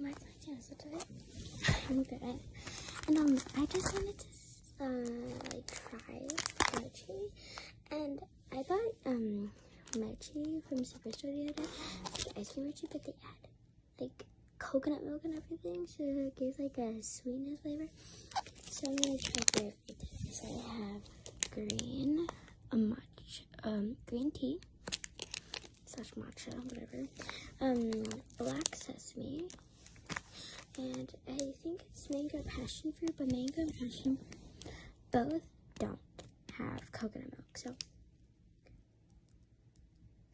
my, today I'm good and um I just wanted to uh like try mochi. And I bought um mochi from Superstore the other day. Ice cream mochi but they add like coconut milk and everything so it gives like a sweetness flavor. So I'm gonna try flavors so I have green a much um green tea slash matcha, whatever. Um, black sesame, and I think it's mango passion fruit, but mango and passion both don't have coconut milk, so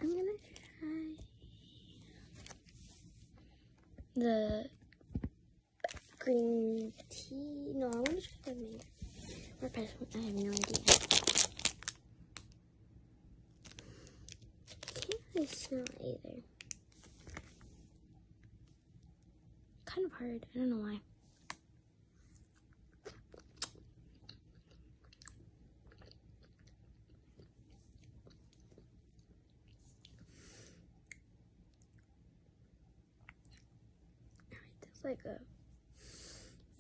I'm gonna try the green tea. No, I want to try the mango or passion. I have no idea. I can't really smell either. Kind of hard. I don't know why. That's like a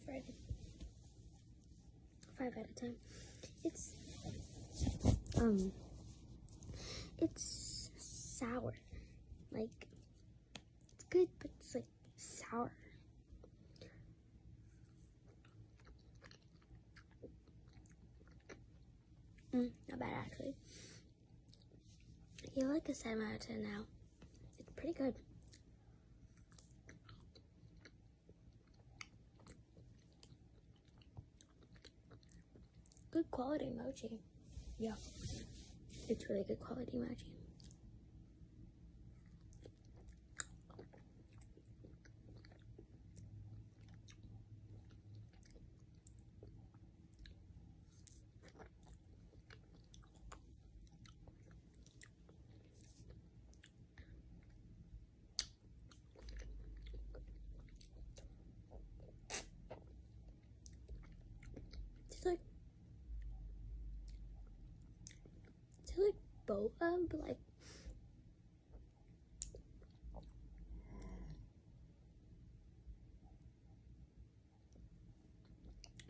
Friday. Five out of ten. It's um it's sour. Like, it's good, but it's like sour. Mm, not bad actually. Feel like a 7 out of 10 now. It's pretty good. Good quality mochi. Yeah. It's really good quality mochi. It's like it's like boba, but like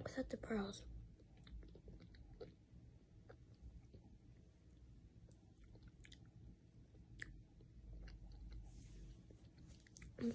without the pearls. Mm.